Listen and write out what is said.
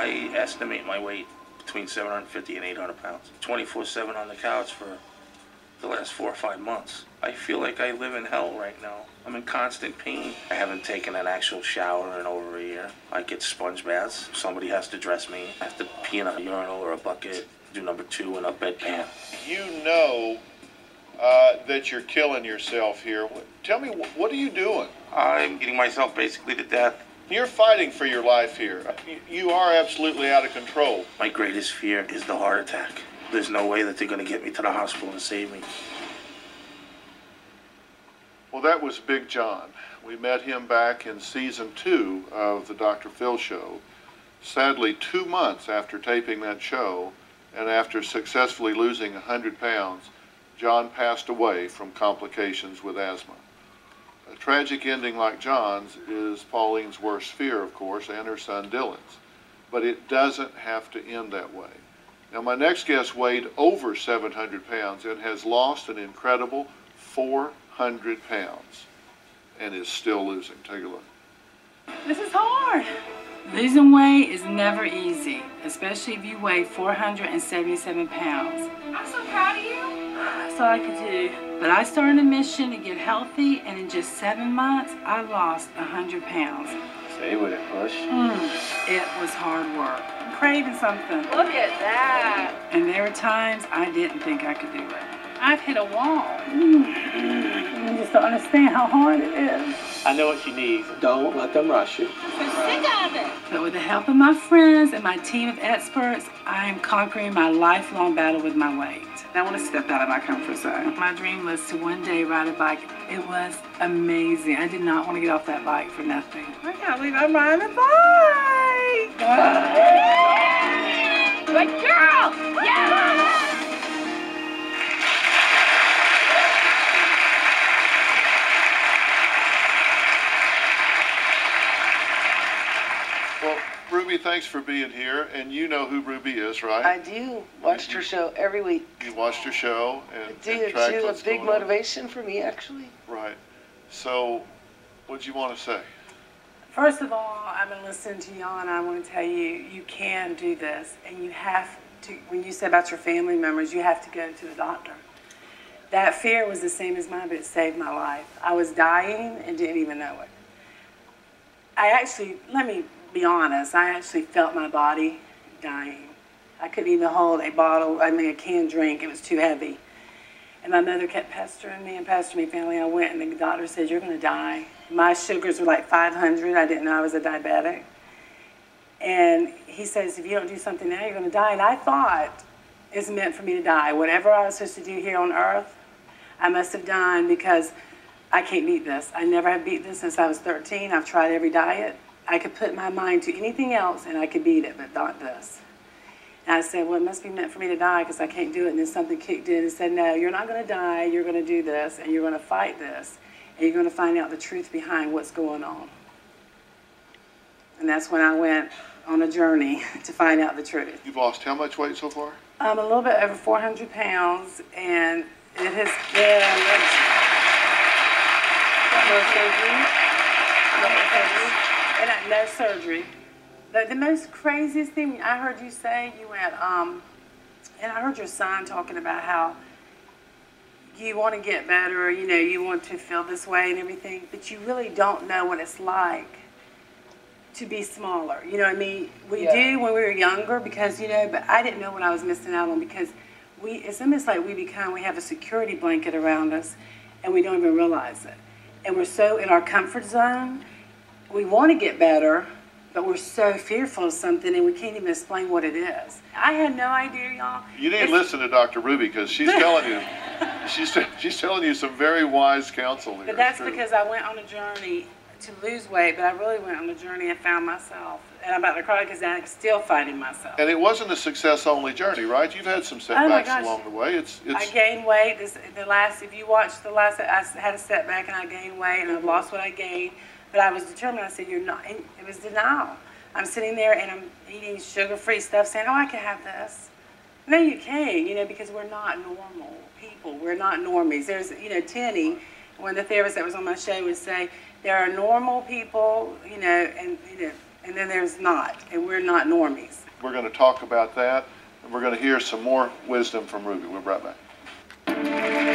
I estimate my weight between 750 and 800 pounds. 24/7 on the couch for the last four or five months. I feel like I live in hell right now. I'm in constant pain. I haven't taken an actual shower in over a year. I get sponge baths. Somebody has to dress me. I have to pee in a urinal or a bucket. Do number two in a bedpan. You know uh, that you're killing yourself here. Tell me, what are you doing? I'm getting myself basically to death. You're fighting for your life here. You are absolutely out of control. My greatest fear is the heart attack. There's no way that they're going to get me to the hospital and save me. Well, that was Big John. We met him back in season two of the Dr. Phil show. Sadly, two months after taping that show and after successfully losing 100 pounds, John passed away from complications with asthma. A tragic ending like John's is Pauline's worst fear, of course, and her son Dylan's. But it doesn't have to end that way. Now, my next guest weighed over 700 pounds and has lost an incredible 400 pounds and is still losing. Take a look. This is hard. Losing weight is never easy, especially if you weigh 477 pounds. I'm so proud of you. That's all I could do. But I started a mission to get healthy, and in just seven months, I lost 100 pounds. Say with it, push. Mm, it was hard work. I'm craving something. Look at that. And there were times I didn't think I could do it. I've hit a wall. Mm-hmm. You just don't understand how hard it is. I know what she needs. Don't let them rush you. I'm sick of it. But with the help of my friends and my team of experts, I am conquering my lifelong battle with my weight. I want to step out of my comfort zone. My dream was to one day ride a bike. It was amazing. I did not want to get off that bike for nothing. I can't believe I'm riding a bike. Good girl. Yeah. Ruby, thanks for being here. And you know who Ruby is, right? I do. Watched her show every week. You watched her show and, I do. and tracked She was what's a big going on. motivation for me, actually. Right. So, what do you want to say? First of all, I've been listening to y'all, and I want to tell you, you can do this, and you have to. When you said about your family members, you have to go to the doctor. That fear was the same as mine, but it saved my life. I was dying and didn't even know it. I actually, let me be honest, I actually felt my body dying. I couldn't even hold a bottle, I mean, a canned drink. It was too heavy. And my mother kept pestering me and pestering me. Finally, I went, and the doctor said, You're going to die. My sugars were like 500. I didn't know I was a diabetic. And he says, If you don't do something now, you're going to die. And I thought it's meant for me to die. Whatever I was supposed to do here on earth, I must have done because I can't beat this. I never have beat this since I was 13. I've tried every diet. I could put my mind to anything else and I could beat it, but not this. And I said, well, it must be meant for me to die because I can't do it. And then something kicked in and said, no, you're not going to die. You're going to do this and you're going to fight this. And you're going to find out the truth behind what's going on. And that's when I went on a journey to find out the truth. You've lost how much weight so far? I'm a little bit over 400 pounds and it has been no surgery. No surgery. And I, no surgery. The, the most craziest thing I heard you say, you went, um, and I heard your son talking about how you want to get better, you know, you want to feel this way and everything, but you really don't know what it's like to be smaller. You know what I mean? We Yeah. do when we were younger because, you know, but I didn't know what I was missing out on because we, it's almost like we become, we have a security blanket around us and we don't even realize it. And we're so in our comfort zone, we want to get better, but we're so fearful of something and we can't even explain what it is. I had no idea, y'all. You didn't It's- listen to Dr. Ruby because she's telling you, she's, she's telling you some very wise counsel here. But that's because I went on a journey to lose weight, but I really went on a journey and found myself. And I'm about to cry because I'm still fighting myself. And it wasn't a success-only journey, right? You've had some Oh setbacks gosh. along the way. It's, I it's, gained weight. This, the last, if you watch the last, I had a setback and I gained weight and I've lost what I gained. But I was determined. I said, "You're not." and It was denial. I'm sitting there and I'm eating sugar-free stuff, saying, "Oh, I can have this." No, you can't. You know, because we're not normal people. We're not normies. There's, you know, Tenny, one of the therapists that was on my show would say, there are normal people, you know, and you know, and then there's not, and we're not normies. We're going to talk about that, and we're going to hear some more wisdom from Ruby. We'll right back.